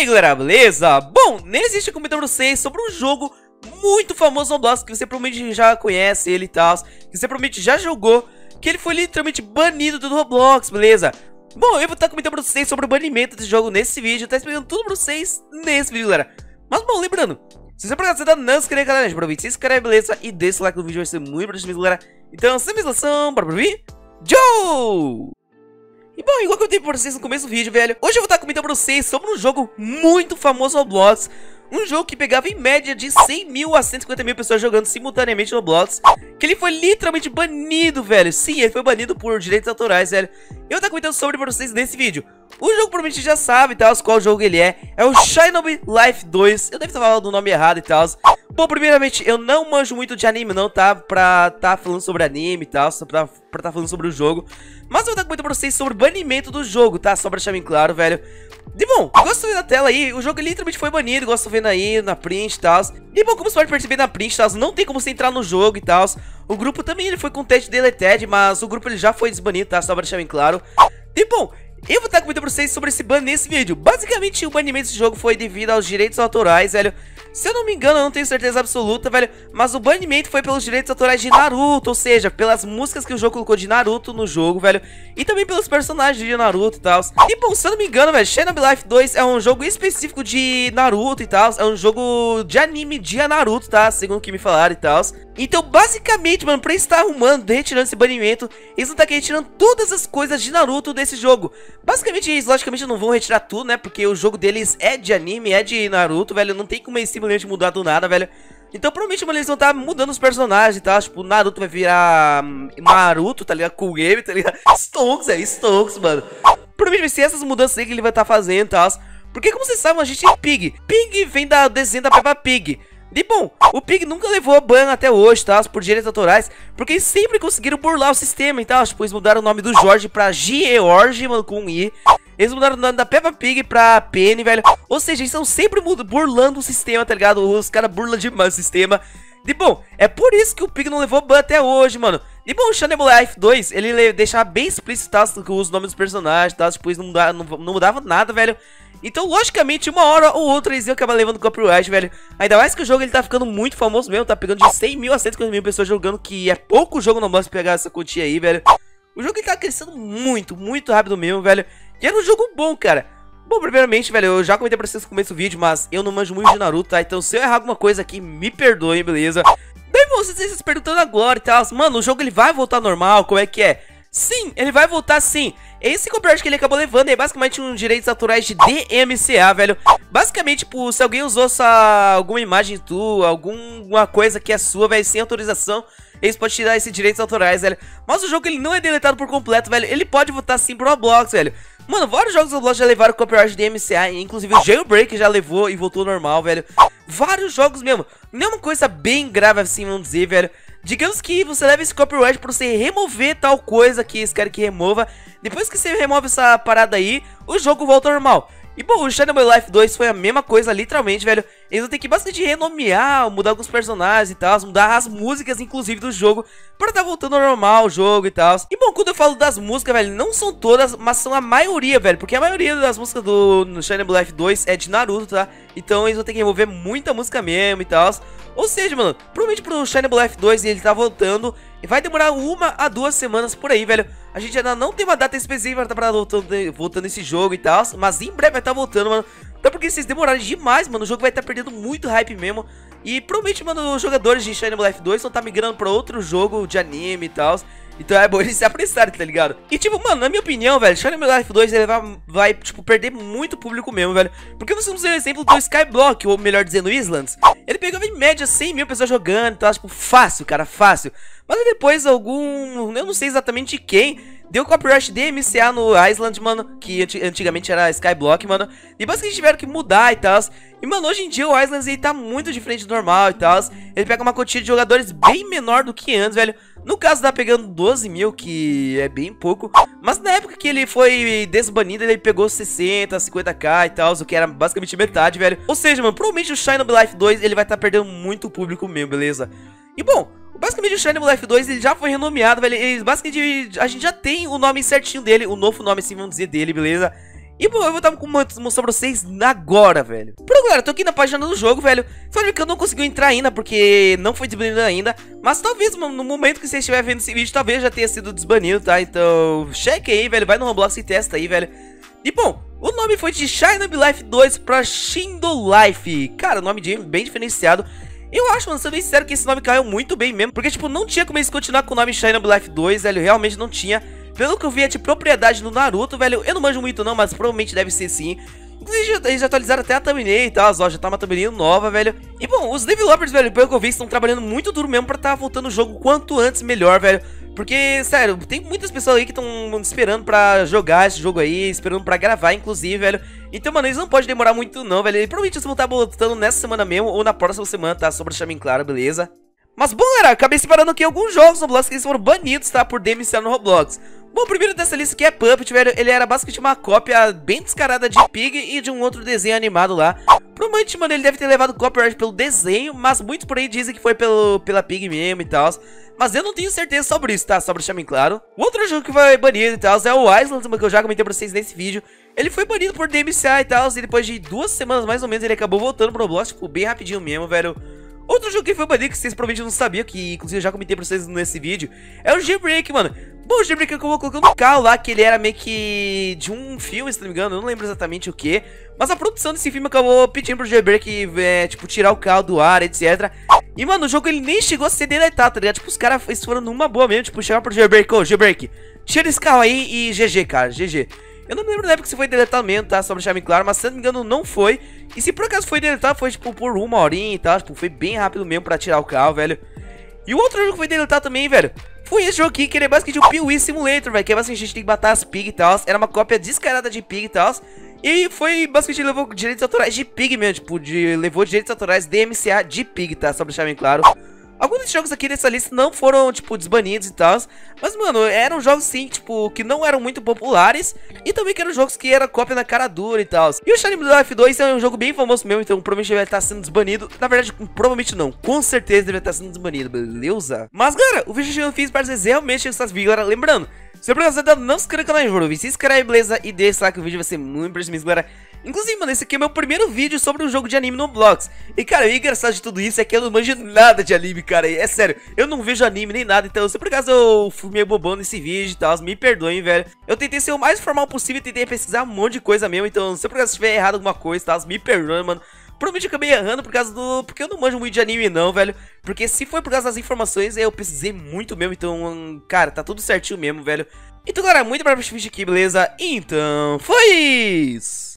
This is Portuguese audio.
Aí galera, beleza? Bom, nesse vídeo eu comentar pra vocês sobre um jogo muito famoso no Roblox Que você provavelmente já conhece ele e tal Que você provavelmente já jogou Que ele foi literalmente banido do Roblox, beleza? Bom, eu vou estar comentando pra vocês sobre o banimento desse jogo nesse vídeo Tá explicando tudo pra vocês nesse vídeo, galera Mas bom, lembrando Se você por acaso ainda não se inscreve no canal, aproveite, se inscreve, beleza? E deixa o like no vídeo, vai ser muito importante, galera Então, sem mais dilação, bora pro vídeo? Joe! E bom, igual que eu dei pra vocês no começo do vídeo, velho. Hoje eu vou estar comentando pra vocês sobre um jogo muito famoso no Roblox. Um jogo que pegava em média de 100 mil a 150 mil pessoas jogando simultaneamente no Roblox. Que ele foi literalmente banido, velho. Sim, ele foi banido por direitos autorais, velho. Eu vou estar comentando sobre pra vocês nesse vídeo O jogo provavelmente já sabe, tal, qual jogo ele é. É o Shinobi Life 2 Eu devo estar falando o nome errado e tal. Bom, primeiramente, eu não manjo muito de anime não, tá? Pra tá falando sobre anime e tal, pra, pra tá falando sobre o jogo. Mas eu vou estar comentando pra vocês sobre o banimento do jogo, tá? Só pra deixar bem claro, velho. De bom, gosto ver na tela aí, o jogo literalmente foi banido, gosto vendo aí na print e tal. E bom, como você pode perceber na print e tal, não tem como você entrar no jogo e tal. O grupo também ele foi com teste deleted, mas o grupo ele já foi desbanido, tá? Só pra deixar bem claro. E bom, eu vou estar comentando pra vocês sobre esse ban nesse vídeo. Basicamente, o banimento desse jogo foi devido aos direitos autorais, velho. Se eu não me engano, eu não tenho certeza absoluta, velho Mas o banimento foi pelos direitos autorais de Naruto Ou seja, pelas músicas que o jogo colocou de Naruto no jogo, velho E também pelos personagens de Naruto e tal E bom, se eu não me engano, velho Shinobi Life 2 é um jogo específico de Naruto e tal É um jogo de anime de Naruto, tá? Segundo o que me falaram e tal então, basicamente, mano, pra estar arrumando, retirando esse banimento, eles vão estar aqui retirando todas as coisas de Naruto desse jogo. Basicamente, eles logicamente não vão retirar tudo, né? Porque o jogo deles é de anime, é de Naruto, velho. Não tem como eles simplesmente mudar do nada, velho. Então, provavelmente, mano, eles vão estar mudando os personagens tal. Tipo, Naruto vai virar hum, Naruto, tá ligado? Cool Game, tá ligado? Stonks, é, Stonks, mano. Provavelmente vai ser essas mudanças aí que ele vai estar fazendo e tal. Porque, como vocês sabem, a gente tem Pig. Pig vem da desenho da Peppa Pig. E bom, o Pig nunca levou ban até hoje, tá? Por direitos autorais, porque eles sempre conseguiram burlar o sistema e tal. Tipo, eles mudaram o nome do Jorge pra George, mano, com um I. Eles mudaram o nome da Peppa Pig pra Penny, velho. Ou seja, eles estão sempre burlando o sistema, tá ligado? Os caras burlam demais o sistema. E bom, é por isso que o Pig não levou ban até hoje, mano. E bom, o Shadow Life 2, ele deixava bem explícito tá, os nomes dos personagens, tá? Tipo, não mudava, não, não mudava nada, velho. Então, logicamente, uma hora ou outra eles iam acabar levando copyright, velho. Ainda mais que o jogo ele tá ficando muito famoso mesmo, tá pegando de 100 mil a 150 mil pessoas jogando, que é pouco jogo no Boss pegar essa quantia aí, velho. O jogo ele tá crescendo muito, muito rápido mesmo, velho. E era um jogo bom, cara. Bom, primeiramente, velho, eu já comentei pra vocês no começo do vídeo, mas eu não manjo muito de Naruto, tá? Então se eu errar alguma coisa aqui, me perdoem, beleza? Daí vocês estão se perguntando agora e tal, mano, o jogo ele vai voltar normal, como é que é? Sim, ele vai voltar sim. Esse copyright que ele acabou levando é basicamente um direitos autorais de DMCA, velho. Basicamente, tipo, se alguém usou sua, alguma imagem tua, alguma coisa que é sua, velho, sem autorização, eles podem tirar esses direitos autorais, velho. Mas o jogo ele não é deletado por completo, velho. Ele pode voltar sim pro Roblox, velho. Mano, vários jogos do Roblox já levaram copyright de DMCA, inclusive o Jailbreak já levou e voltou normal, velho. Vários jogos mesmo. Não é coisa bem grave assim, vamos dizer, velho. Digamos que você leva esse copyright pra você remover tal coisa que eles querem que remova. Depois que você remove essa parada aí, o jogo volta ao normal. E bom, o Shadow Life 2 foi a mesma coisa, literalmente, velho. Eles vão ter que bastante renomear, mudar alguns personagens e tal, mudar as músicas, inclusive, do jogo, pra tá voltando ao normal o jogo e tal. E bom, quando eu falo das músicas, velho, não são todas, mas são a maioria, velho. Porque a maioria das músicas do Shadow Life 2 é de Naruto, tá? Então eles vão ter que remover muita música mesmo e tal. Ou seja, mano, provavelmente pro Shine Life 2 ele tá voltando e vai demorar uma a duas semanas por aí, velho. A gente ainda não tem uma data específica pra estar voltando, voltando esse jogo e tal, mas em breve vai estar tá voltando, mano. Até porque vocês demoraram demais, mano, o jogo vai estar tá perdendo muito hype mesmo. E provavelmente, mano, os jogadores de Shine Life 2 vão estar tá migrando pra outro jogo de anime e tal. Então é bom eles se apressarem, tá ligado? E tipo, mano, na minha opinião, velho, Shining Life 2 ele vai, vai, tipo, perder muito público mesmo, velho. Porque nós temos o exemplo do Skyblock, ou melhor dizendo, Islands. Ele pegava em média 100 mil pessoas jogando, então, tipo, fácil, cara, fácil. Mas depois algum, eu não sei exatamente quem, deu copyright DMCA no Island, mano, que antigamente era Skyblock, mano. E basicamente tiveram que mudar e tal. E, mano, hoje em dia o Islands ele tá muito diferente do normal e tal. Ele pega uma quantia de jogadores bem menor do que antes, velho. No caso, tá pegando 12 mil, que é bem pouco. Mas na época que ele foi desbanido, ele pegou 60, 50k e tal, o que era basicamente metade, velho. Ou seja, mano, provavelmente o Shine of Life 2 ele vai estar tá perdendo muito público mesmo, beleza? E bom, basicamente o Shine of Life 2 ele já foi renomeado, velho. Ele, basicamente a gente já tem o nome certinho dele, o novo nome, assim, vamos dizer, dele, beleza? E bom, eu vou estar mostrando pra vocês agora, velho. Pronto, galera, tô aqui na página do jogo, velho. Falei que eu não consegui entrar ainda, porque não foi desbanido ainda. Mas talvez, no momento que você estiver vendo esse vídeo, talvez já tenha sido desbanido, tá? Então, cheque aí, velho. Vai no Roblox e testa aí, velho. E bom, o nome foi de Shine Up Life 2 pra Shindo Life. Cara, nome de bem diferenciado. Eu acho, mano, sendo bem sincero, que esse nome caiu muito bem mesmo. Porque, tipo, não tinha como eles continuar com o nome Shine Life 2, velho. Realmente não tinha. Pelo que eu vi, é de propriedade do Naruto, velho. Eu não manjo muito não, mas provavelmente deve ser sim. Inclusive, eles atualizaram até a thumbnail e tal, ó, já tá uma thumbnail nova, velho. E bom, os developers, velho, pelo que eu vi, estão trabalhando muito duro mesmo pra tá voltando o jogo quanto antes melhor, velho. Porque, sério, tem muitas pessoas aí que estão esperando pra jogar esse jogo aí, esperando pra gravar, inclusive, velho. Então, mano, eles não podem demorar muito não, velho. E provavelmente eles vão estar voltando nessa semana mesmo ou na próxima semana, tá? Sobre o claro, beleza? Mas, bom, galera, acabei separando aqui alguns jogos no Roblox que eles foram banidos, tá? Por DMCA no Roblox. Bom, o primeiro dessa lista aqui é Puppet, velho. Ele era basicamente uma cópia bem descarada de Pig e de um outro desenho animado lá. Provavelmente, mano, ele deve ter levado copyright pelo desenho, mas muitos por aí dizem que foi pelo, pela Pig mesmo e tal. Mas eu não tenho certeza sobre isso, tá? Pra deixar bem claro. O outro jogo que foi banido e tal é o Island, que eu já comentei pra vocês nesse vídeo. Ele foi banido por DMCA e tal, e depois de duas semanas mais ou menos ele acabou voltando pro Roblox, tipo, bem rapidinho mesmo, velho. Outro jogo que foi banido que vocês provavelmente não sabiam, que inclusive eu já comentei pra vocês nesse vídeo, é o Jailbreak, mano. Bom, o Jailbreak acabou colocando no carro lá, que ele era meio que de um filme, se não me engano, eu não lembro exatamente o que. Mas a produção desse filme acabou pedindo pro Jailbreak, é, tipo, tirar o carro do ar, etc. E, mano, o jogo ele nem chegou a ser deletado, tá ligado? Tipo, os caras foram numa boa mesmo, tipo, chegaram pro Jailbreak, ô, Jailbreak, tira esse carro aí e GG, cara, GG. Eu não me lembro da época se foi deletado mesmo, tá? Só pra deixar bem claro, mas se não me engano não foi. E se por acaso foi deletado, foi tipo por uma horinha e tal, tipo, foi bem rápido mesmo pra tirar o carro, velho. E o outro jogo que foi deletado também, velho, foi esse jogo aqui, que ele é basicamente o Pee-Wee Simulator, velho, que é basicamente a gente tem que matar as pig e tal. Era uma cópia descarada de pig e tal. E foi basicamente levou direitos autorais de pig mesmo, tipo, de, levou direitos autorais DMCA de pig, tá? Só pra deixar bem claro. Alguns jogos aqui dessa lista não foram, tipo, desbanidos e tal. Mas, mano, eram jogos, sim, tipo, que não eram muito populares. E também que eram jogos que era cópia na cara dura e tal. E o Shining Life 2 é um jogo bem famoso mesmo, então provavelmente vai estar sendo desbanido. Na verdade, provavelmente não. Com certeza deve estar sendo desbanido, beleza? Mas, galera, o vídeo que eu fiz para vocês realmente essas galera. Lembrando, se você não se inscreve no canal, se inscreve, beleza? E deixa lá que o vídeo vai ser muito impressionante, galera. Inclusive, mano, esse aqui é meu primeiro vídeo sobre um jogo de anime no Blogs. E, cara, o engraçado de tudo isso é que eu não manjo nada de anime, cara. É sério, eu não vejo anime nem nada. Então, se por acaso eu fui meio bobão nesse vídeo e tal, me perdoem, velho. Eu tentei ser o mais formal possível, tentei pesquisar um monte de coisa mesmo. Então, se por acaso estiver errado alguma coisa e tal, me perdoem, mano. Provavelmente eu acabei errando por causa do... Porque eu não manjo muito de anime não, velho. Porque se foi por causa das informações, eu pesquisei muito mesmo. Então, cara, tá tudo certinho mesmo, velho. Então, galera, muito para esse vídeo aqui, beleza? Então, foi isso!